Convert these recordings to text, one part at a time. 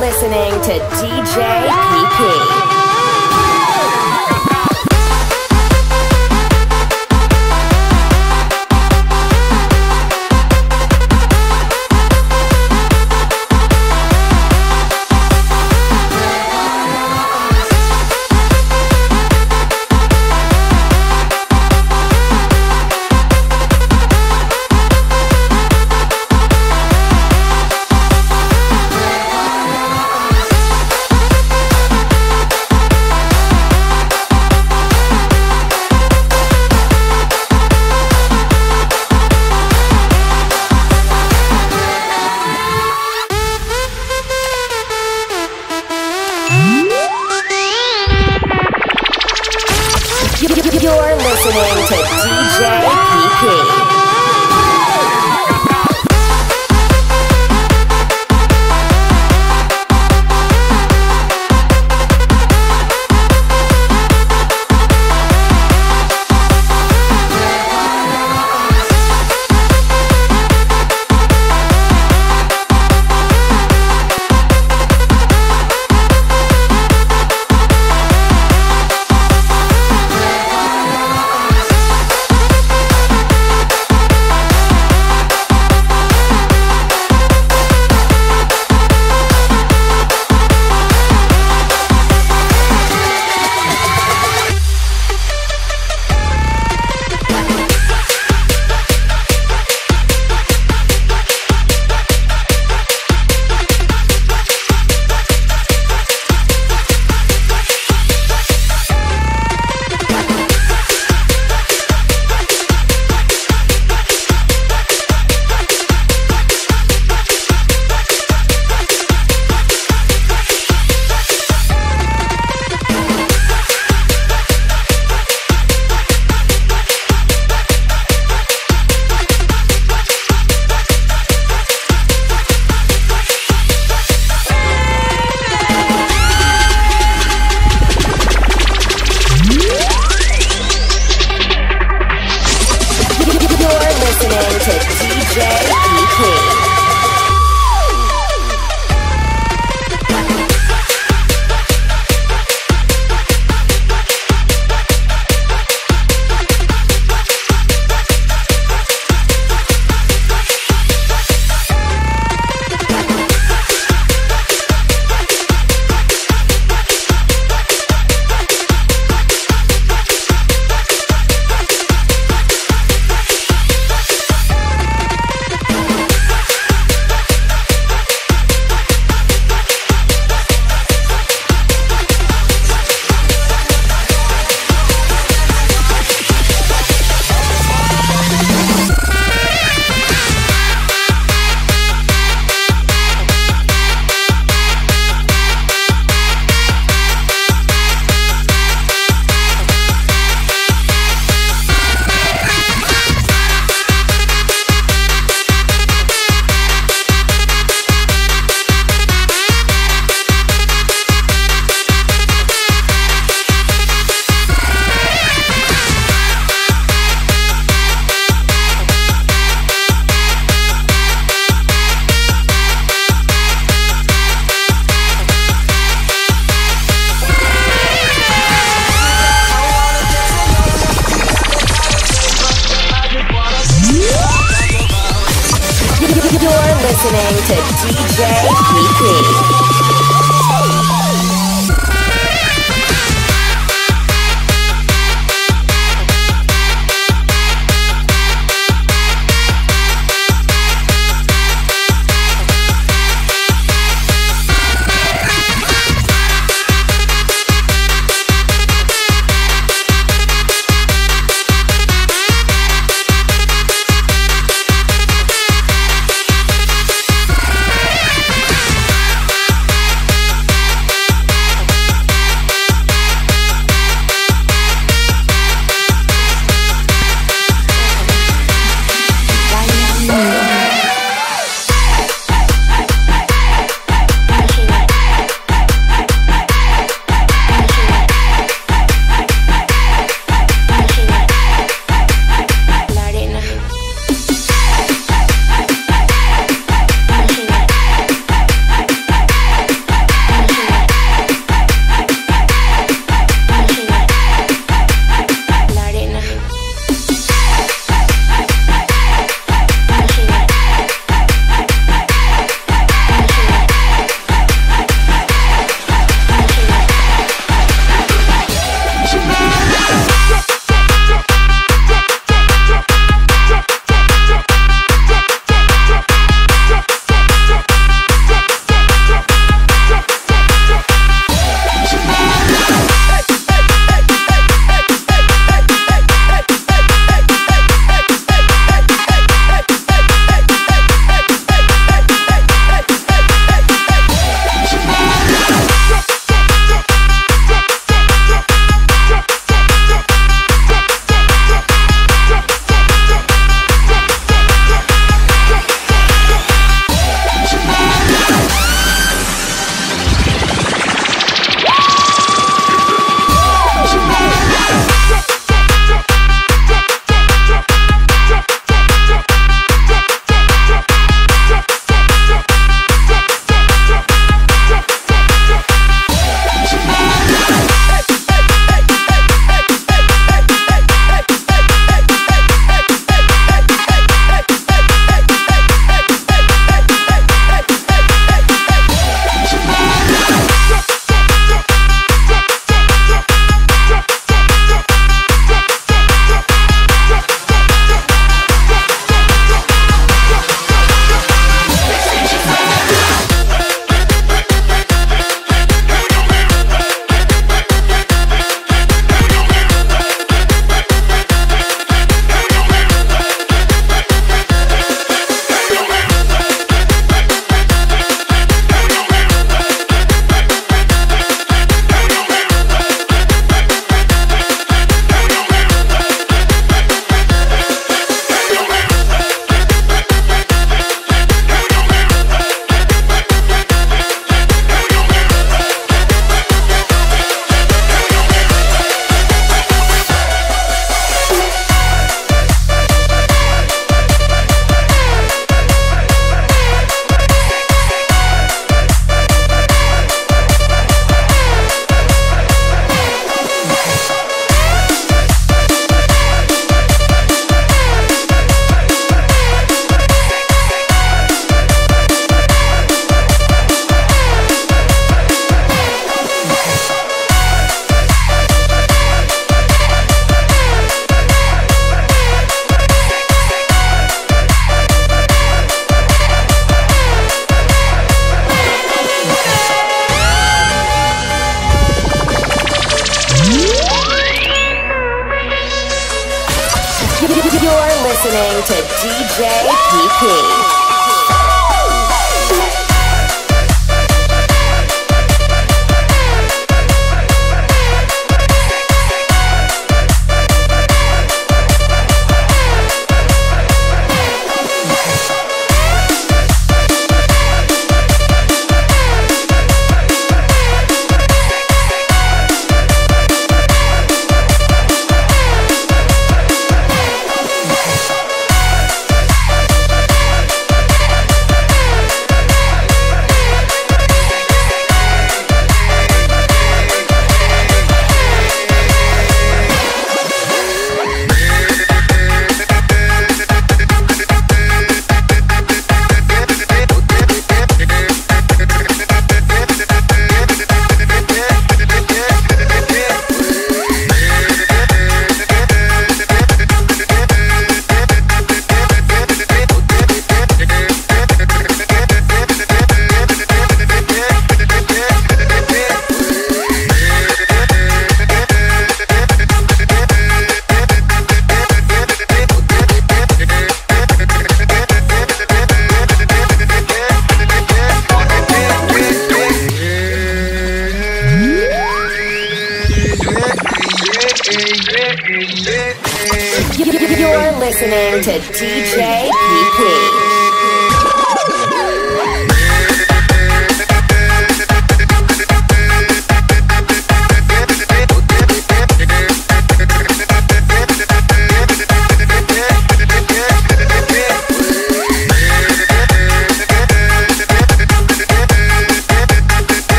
listening to DJ PP.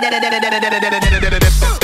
da da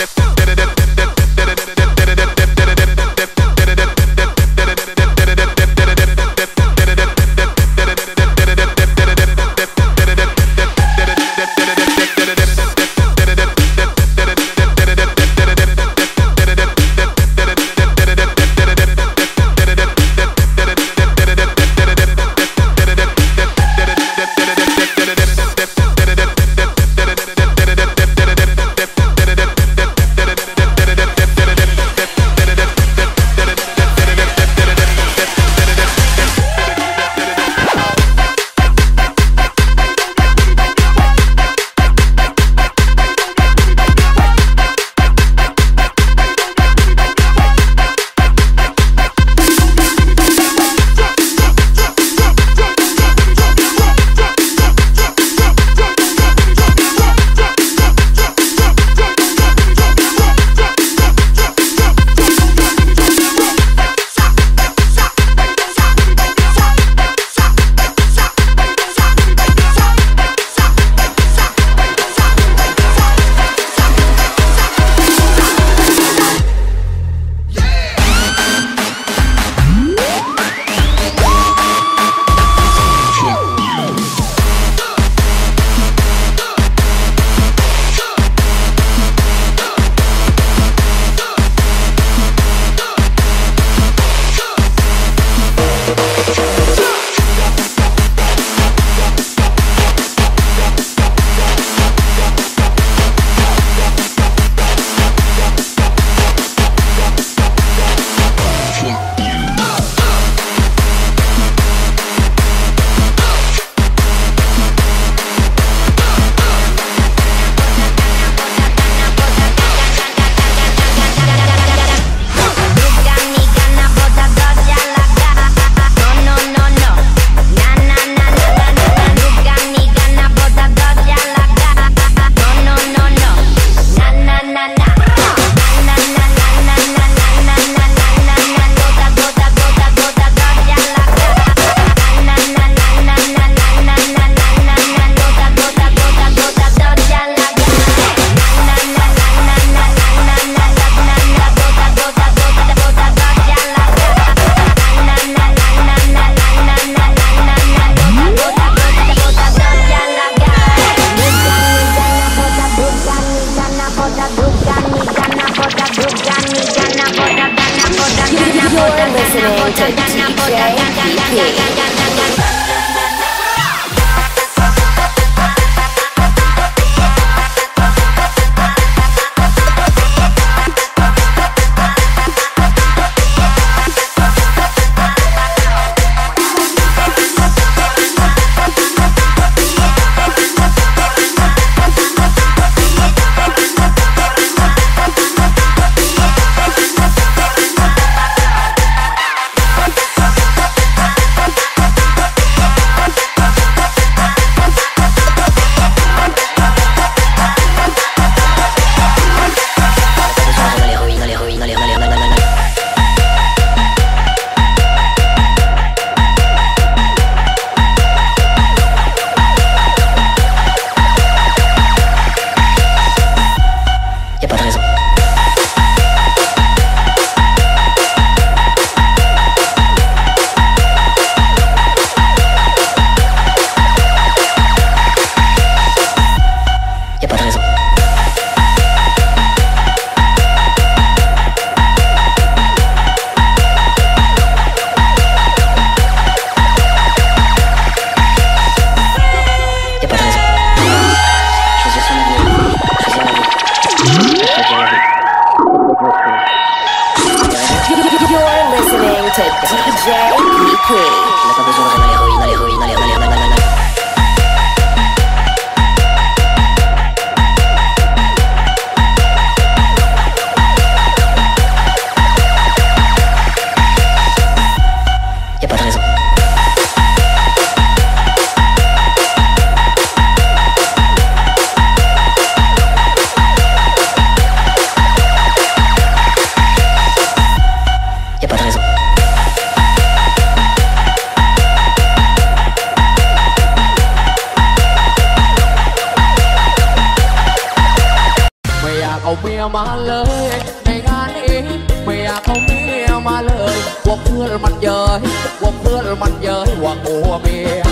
ยว่าเพื่อนมันเยอยว่าโอเมีย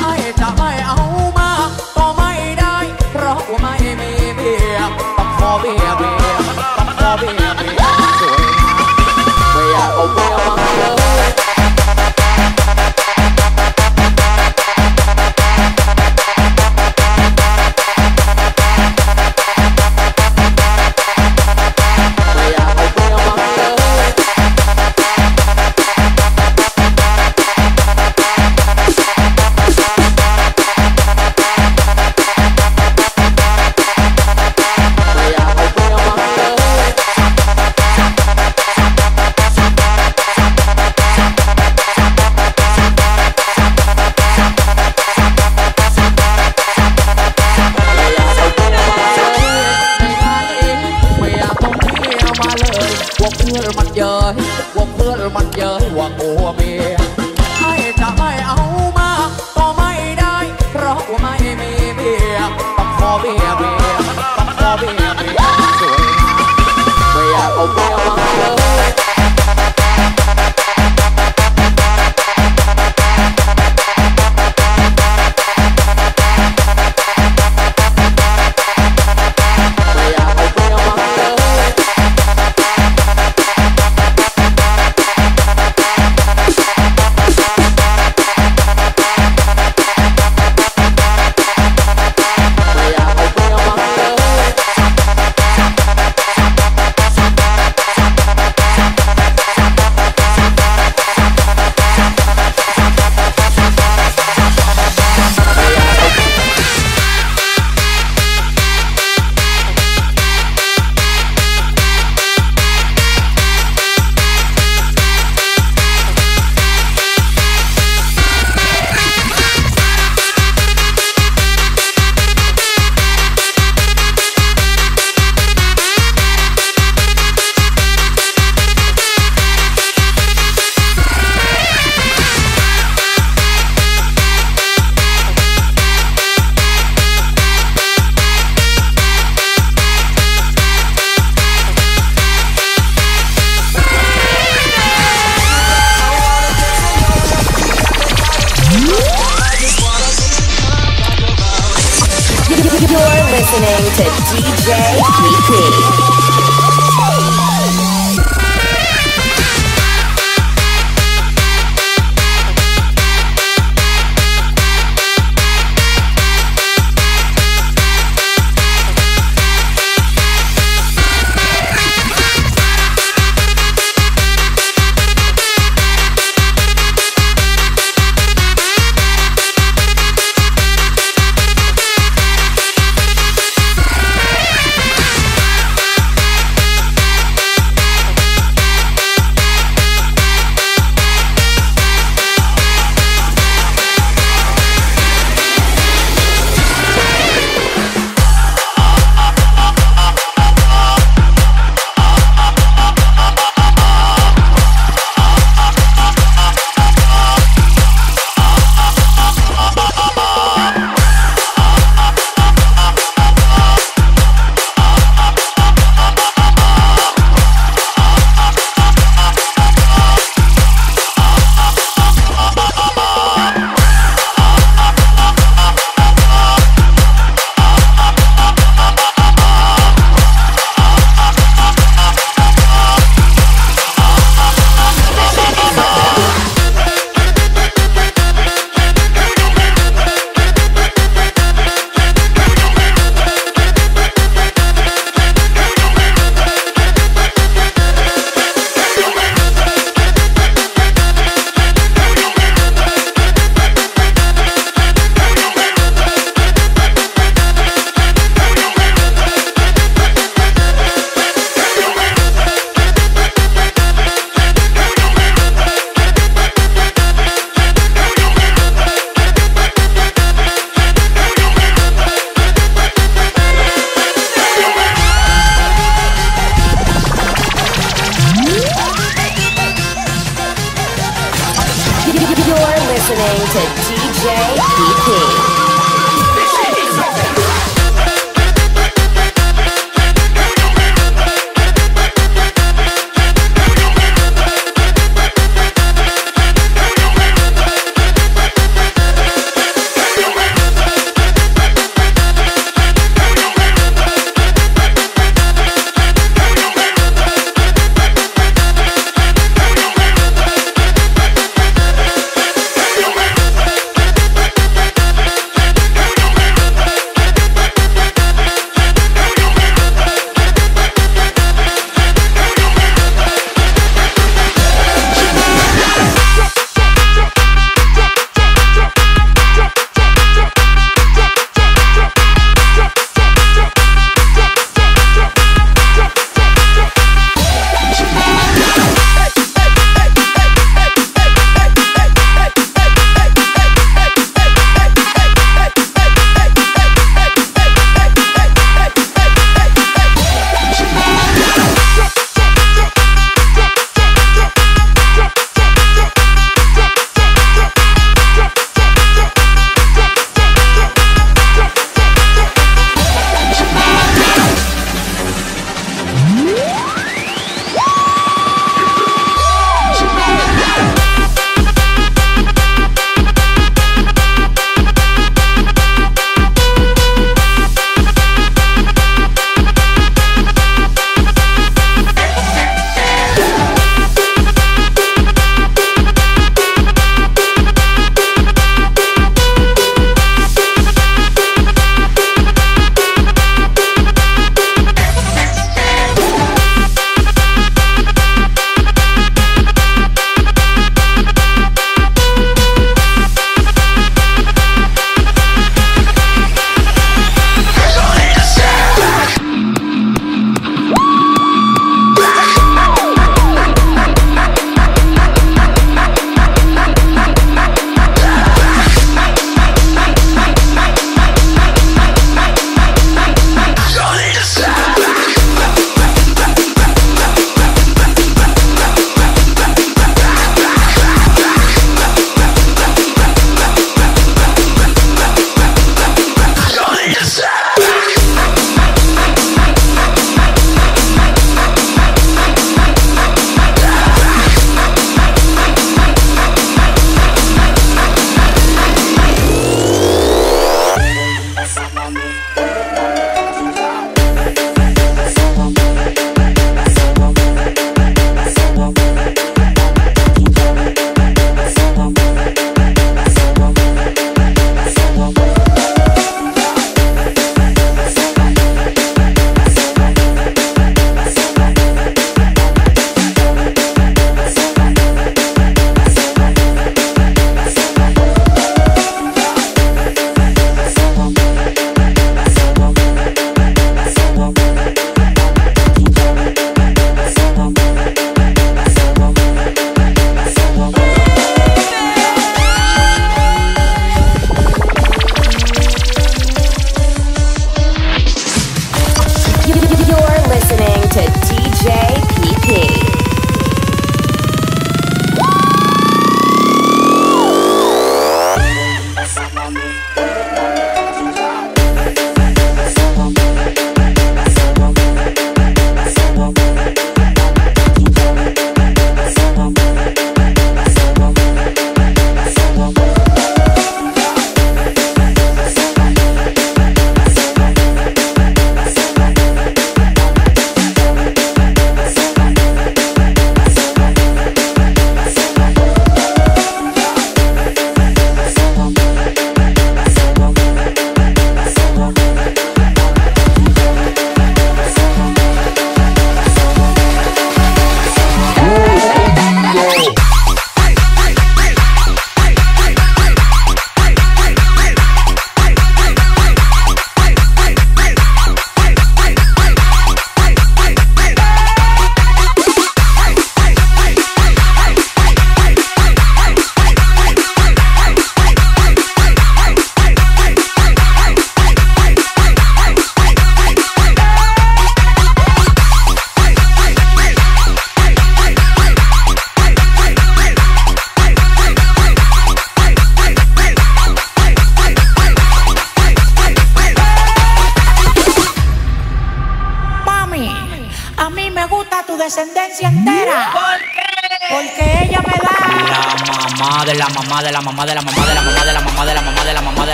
ให้จะไม่เอามาก็ไม่ได้ เพราะว่าไม่มีเบียต้องขอเบียเบียต้องขอเบีย You're listening to DJ PP.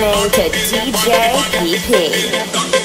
Listening to DJ PP.